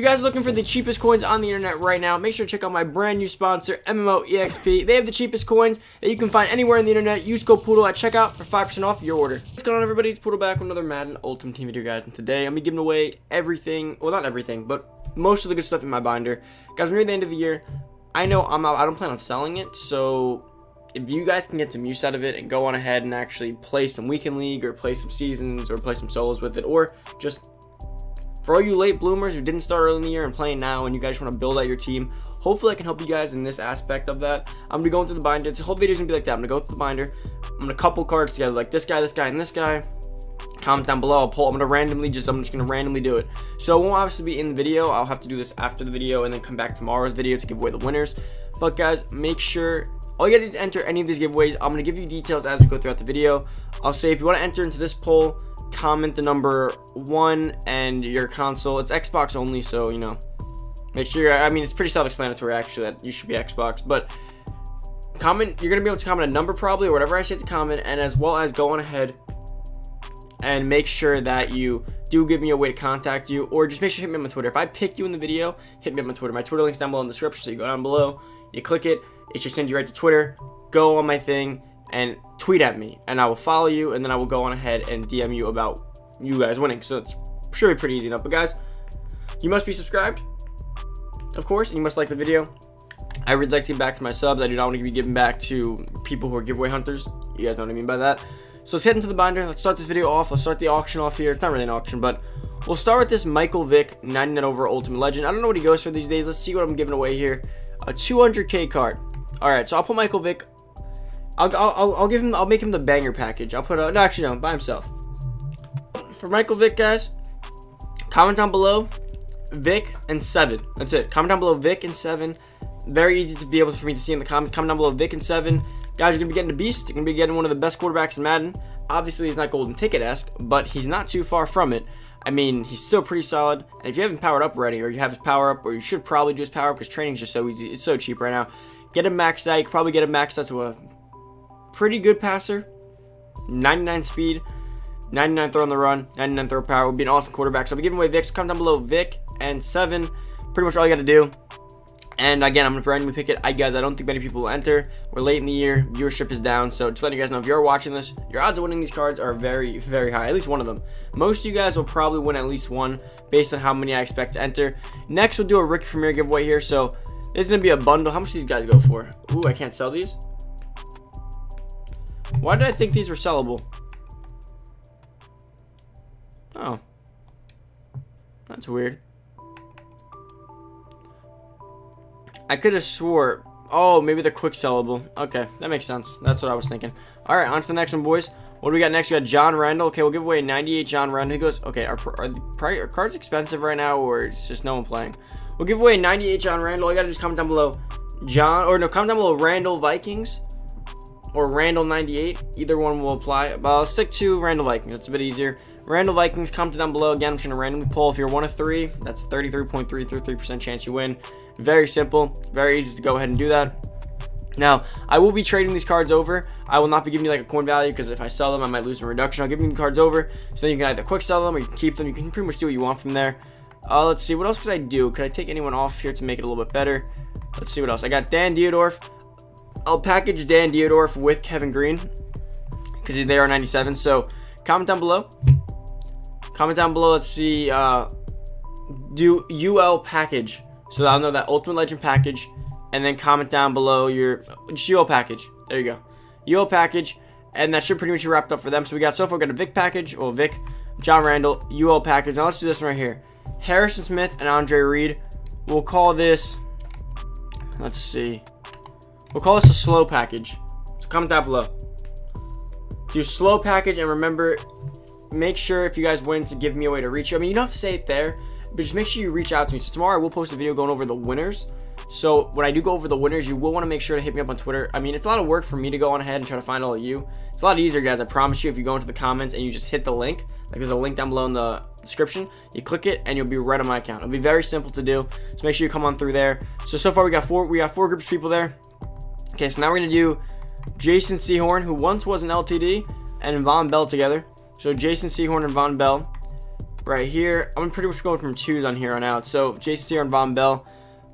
you guys are looking for the cheapest coins on the internet right now, make sure to check out my brand new sponsor, MMO EXP. They have the cheapest coins that you can find anywhere on the internet. Use code Poodle at checkout for 5% off your order. What's going on everybody? It's Poodle back with another Madden Ultimate Team video guys. And today I'm going to be giving away everything, well not everything, but most of the good stuff in my binder. Guys, we're near the end of the year. I know I'm out, I don't plan on selling it, so if you guys can get some use out of it and go on ahead and actually play some weekend league or play some seasons or play some solos with it or just for all you late bloomers who didn't start early in the year and playing now and you guys want to build out your team, hopefully I can help you guys in this aspect of that. I'm going to go into the binder. This whole video is going to be like that. I'm going to go through the binder. I'm going to couple cards together like this guy, this guy, and this guy. Comment down below. I'll pull. I'm going to randomly just, I'm just going to randomly do it. So it won't obviously be in the video. I'll have to do this after the video and then come back tomorrow's video to give away the winners. But guys, make sure all you gotta do to enter any of these giveaways. I'm gonna give you details as we go throughout the video. I'll say if you want to enter into this poll, comment the number one and your console. It's Xbox only, so you know, make sure. I mean, it's pretty self-explanatory actually that you should be Xbox, but comment. You're gonna be able to comment a number probably or whatever I say to comment, and as well as go on ahead and make sure that you do give me a way to contact you, or just make sure to hit me on my Twitter. If I pick you in the video, hit me on my Twitter. My Twitter link's down below in the description, so you go down below, you click it, it should send you right to Twitter. Go on my thing and tweet at me and I will follow you and then I will go on ahead and DM you about you guys winning. So it's should be pretty easy enough. But guys, you must be subscribed, of course, and you must like the video. I really like to get back to my subs. I do not want to be giving back to people who are giveaway hunters. You guys know what I mean by that. So let's head into the binder. Let's start this video off. Let's start the auction off here. It's not really an auction, but we'll start with this Michael Vick 99 over Ultimate Legend. I don't know what he goes for these days. Let's see what I'm giving away here. A 200k card. All right, so I'll put Michael Vick I'll, I'll, I'll give him, I'll make him the banger package. I'll put a, no, actually, no, by himself. For Michael Vick, guys, comment down below, Vick and 7. That's it. Comment down below, Vick and 7. Very easy to be able for me to see in the comments. Comment down below, Vick and 7. Guys, you're going to be getting a beast. You're going to be getting one of the best quarterbacks in Madden. Obviously, he's not golden ticket-esque, but he's not too far from it. I mean, he's still pretty solid. And if you haven't powered up already, or you have his power up, or you should probably do his power up because training's just so easy. It's so cheap right now. Get him maxed out. You could probably get him maxed out to a pretty good passer. 99 speed, 99 throw on the run, 99 throw power. Would be an awesome quarterback. So I'll be giving away Vick. So comment down below Vick and 7. Pretty much all you got to do. And again, I'm going to randomly pick it. I guys, I don't think many people will enter. We're late in the year. Viewership is down. So just letting you guys know, if you're watching this, your odds of winning these cards are very, very high. At least one of them. Most of you guys will probably win at least one based on how many I expect to enter. Next, we'll do a Rookie Premier giveaway here. So this is going to be a bundle. How much these guys go for? Ooh, I can't sell these. Why did I think these were sellable? Oh. That's weird. I could have swore. Oh, maybe they're quick sellable. Okay, that makes sense. That's what I was thinking. All right, on to the next one, boys. What do we got next? We got John Randle. Okay, we'll give away 98 John Randle. He goes, okay, are, are, are cards expensive right now or it's just no one playing? We'll give away 98 John Randle. I got to just comment down below. John, or no, comment down below Randle Vikings or Randle 98. Either one will apply. But I'll stick to Randle Vikings. It's a bit easier. Randle Vikings, comment down below. Again, I'm just going to randomly pull. If you're one of three, that's a 33.333% chance you win. Very simple. Very easy to go ahead and do that. Now, I will be trading these cards over. I will not be giving you like a coin value because if I sell them, I might lose in reduction. I'll give you the cards over so then you can either quick sell them or you can keep them. You can pretty much do what you want from there. Uh, let's see. What else could I do? Could I take anyone off here to make it a little bit better? Let's see what else. I got Dan Dierdorf. I'll package Dan Dierdorf with Kevin Greene because they are 97. So comment down below. Comment down below. Let's see. Uh, do UL package. So I'll know that Ultimate Legend package. And then comment down below your UL package. There you go. UL package. And that should pretty much be wrapped up for them. So we got so far we got a Vick package. Well, Vick, John Randle, UL package. Now let's do this one right here. Harrison Smith and Andre Reed. We'll call this. Let's see. We'll call this a slow package. So comment down below. Do slow package and remember, make sure if you guys win to give me a way to reach you. I mean, you don't have to say it there, but just make sure you reach out to me. So tomorrow I will post a video going over the winners. So when I do go over the winners, you will want to make sure to hit me up on Twitter. I mean, it's a lot of work for me to go on ahead and try to find all of you. It's a lot easier, guys. I promise you, if you go into the comments and you just hit the link, like there's a link down below in the description, you click it and you'll be right on my account. It'll be very simple to do. So make sure you come on through there. So so far we got four we got four groups of people there. Okay, so now we're going to do Jason Sehorn, who once was an LTD, and Vonn Bell together. So Jason Sehorn and Vonn Bell. right here. I'm pretty much going from twos on here on out. So Jason and Vonn Bell.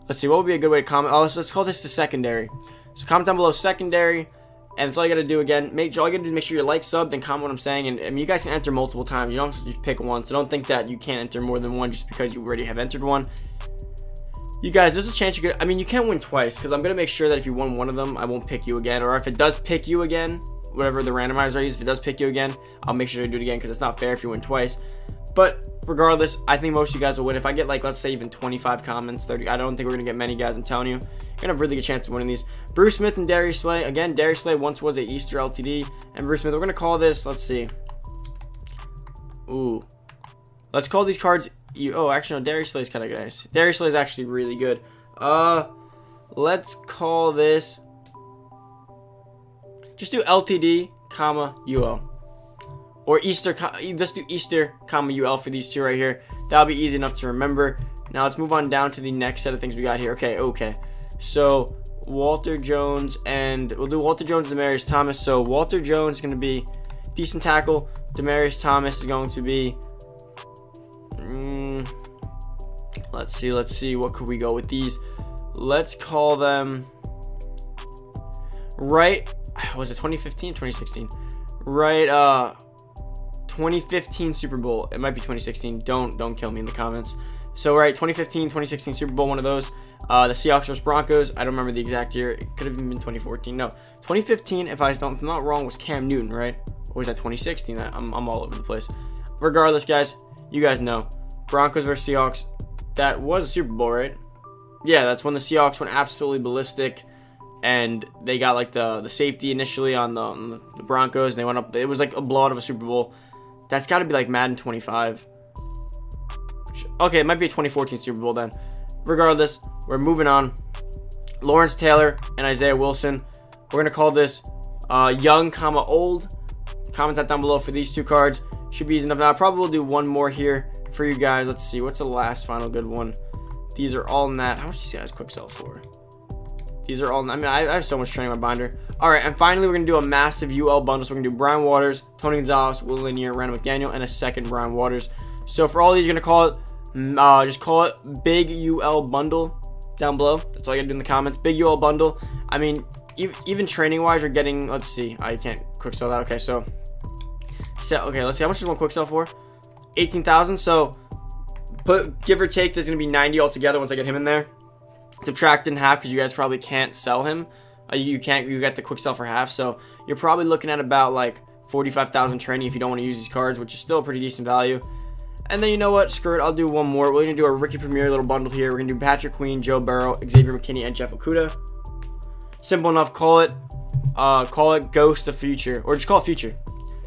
Let's see, what would be a good way to comment? Oh, let's, let's call this the secondary. So comment down below secondary. And that's all you gotta do again. Make all you gotta do is make sure you like, sub, and comment what I'm saying. And I mean, you guys can enter multiple times. You don't have to just pick one. So don't think that you can't enter more than one just because you already have entered one. You guys, there's a chance you could. I mean, you can't win twice because I'm gonna make sure that if you won one of them, I won't pick you again. Or if it does pick you again, whatever the randomizer I use, if it does pick you again, I'll make sure to do it again because it's not fair if you win twice. But regardless, I think most of you guys will win. If I get like, let's say even 25 comments, 30, I don't think we're going to get many guys, I'm telling you. You're going to have a really good chance of winning these. Bruce Smith and Darius Slay. Again, Darius Slay once was a Easter LTD. And Bruce Smith, we're going to call this, let's see. Ooh. Let's call these cards, you, oh, actually, no, Darius is kind of nice. Darius is actually really good. Uh, let's call this, just do LTD, comma, UL or Easter, just do Easter, comma UL for these two right here. That'll be easy enough to remember. Now let's move on down to the next set of things we got here. Okay, okay. So Walter Jones and we'll do Walter Jones, Demaryius Thomas. So Walter Jones is going to be decent tackle. Demaryius Thomas is going to be. Mm, let's see, let's see. What could we go with these? Let's call them. Right, was it 2015, 2016? Right, uh, 2015 Super Bowl. It might be 2016. Don't don't kill me in the comments. So right, 2015, 2016 Super Bowl, one of those. Uh, the Seahawks versus Broncos. I don't remember the exact year. It could have even been 2014. No, 2015. If I don't, if I'm not wrong, was Cam Newton, right? Or was that 2016? I'm I'm all over the place. Regardless, guys, you guys know Broncos versus Seahawks. That was a Super Bowl, right? Yeah, that's when the Seahawks went absolutely ballistic and they got like the the safety initially on the, on the Broncos, and they went up. It was like a blowout of a Super Bowl. That's got to be like Madden 25. Okay, it might be a 2014 Super Bowl then. Regardless, we're moving on. Lawrence Taylor and Isaiah Wilson. We're gonna call this uh, young, comma old. Comment that down below for these two cards. Should be easy enough. Now I probably will do one more here for you guys. Let's see. What's the last final good one? These are all in that. How much you guys quick sell for? These are all, I mean, I, I have so much training in my binder. All right, and finally, we're to do a massive UL bundle. So we're to do Brian Waters, Tony Gonzalez, Will Lanier, Randall McDaniel, and a second Brian Waters. So for all these, you're to call it, mm, uh, just call it Big UL Bundle down below. That's all you got to do in the comments. Big UL Bundle. I mean, even training-wise, you're getting, let's see. I can't quick sell that. Okay, so, so okay, let's see. How much does one quick sell for? 18,000. So, put give or take, there's going to be 90 altogether once I get him in there subtract in half because you guys probably can't sell him. Uh, you can't, you get the quick sell for half. So you're probably looking at about like 45,000 training if you don't want to use these cards, which is still a pretty decent value. And then you know what? Screw it. I'll do one more. We're going to do a Rookie Premier little bundle here. We're going to do Patrick Queen, Joe Burrow, Xavier McKinney, and Jeff Okudah. Simple enough. Call it, uh, call it Ghost of Future, or just call it Future.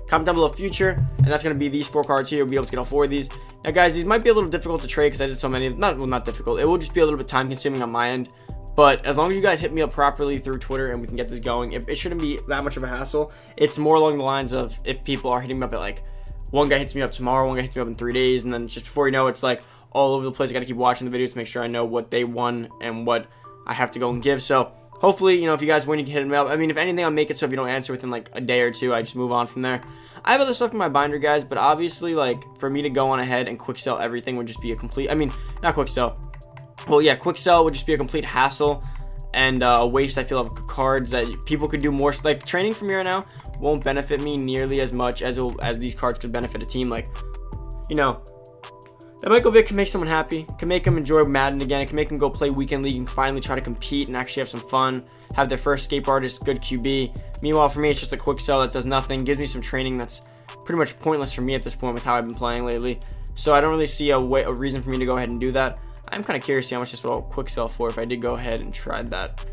Comment down below Future, and that's going to be these four cards here. We'll be able to get all four of these. Now, guys, these might be a little difficult to trade because I did so many. Not, well, not difficult. It will just be a little bit time consuming on my end. But as long as you guys hit me up properly through Twitter and we can get this going, it, it shouldn't be that much of a hassle. It's more along the lines of if people are hitting me up at like, one guy hits me up tomorrow, one guy hits me up in three days, and then just before you know, it's like all over the place. I got to keep watching the videos to make sure I know what they won and what I have to go and give. So hopefully, you know, if you guys win, you can hit me up. I mean, if anything, I'll make it so if you don't answer within like a day or two, I just move on from there. I have other stuff in my binder, guys, but obviously, like, for me to go on ahead and quick sell everything would just be a complete, I mean, not quick sell. Well, yeah, quick sell would just be a complete hassle and uh, a waste, I feel, of cards that people could do more. Like, training from here now won't benefit me nearly as much as, as these cards could benefit a team. Like, you know, that Michael Vick can make someone happy, can make them enjoy Madden again, can make them go play Weekend League and finally try to compete and actually have some fun, have their first escape artist, good QB. Meanwhile, for me, it's just a quick sell that does nothing, gives me some training that's pretty much pointless for me at this point with how I've been playing lately. So I don't really see a way, a reason for me to go ahead and do that. I'm kind of curious to see how much this will quick sell for if I did go ahead and try that.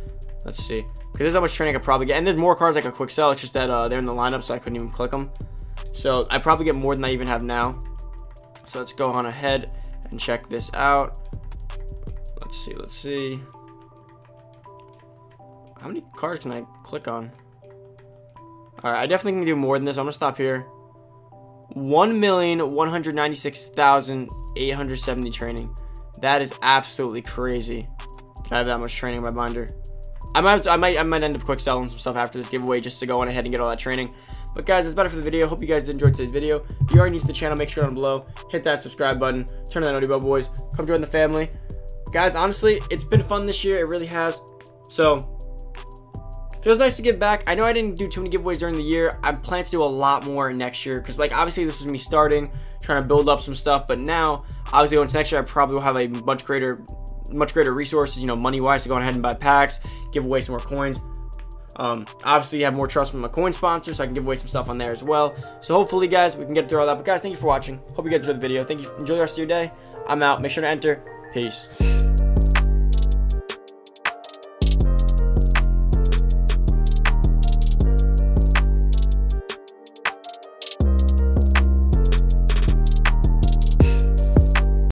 Let's see. Because there's how much training I could probably get. And there's more cards I could quick sell. It's just that uh, they're in the lineup, so I couldn't even click them. So I probably get more than I even have now. So let's go on ahead and check this out. Let's see, let's see. How many cards can I click on? Alright, I definitely can do more than this. I'm to stop here. 1,196,870 training. That is absolutely crazy. Can I have that much training in my binder? I might, I might, I might end up quick selling some stuff after this giveaway just to go on ahead and get all that training. But guys, that's about it for the video. Hope you guys did enjoy today's video. If you are new to the channel, make sure down below, hit that subscribe button, turn on that notification bell, boys. Come join the family. Guys, honestly, it's been fun this year. It really has. So, feels nice to give back. I know I didn't do too many giveaways during the year. I plan to do a lot more next year because, like, obviously this was me starting, trying to build up some stuff. But now, obviously, going to next year, I probably will have a much greater, much greater resources, you know, money-wise, to go ahead and buy packs, give away some more coins. Um, obviously, you have more trust from my coin sponsor, so I can give away some stuff on there as well. So hopefully, guys, we can get through all that. But guys, thank you for watching. Hope you guys enjoyed the video. Thank you. Enjoy the rest of your day. I'm out. Make sure to enter. Peace.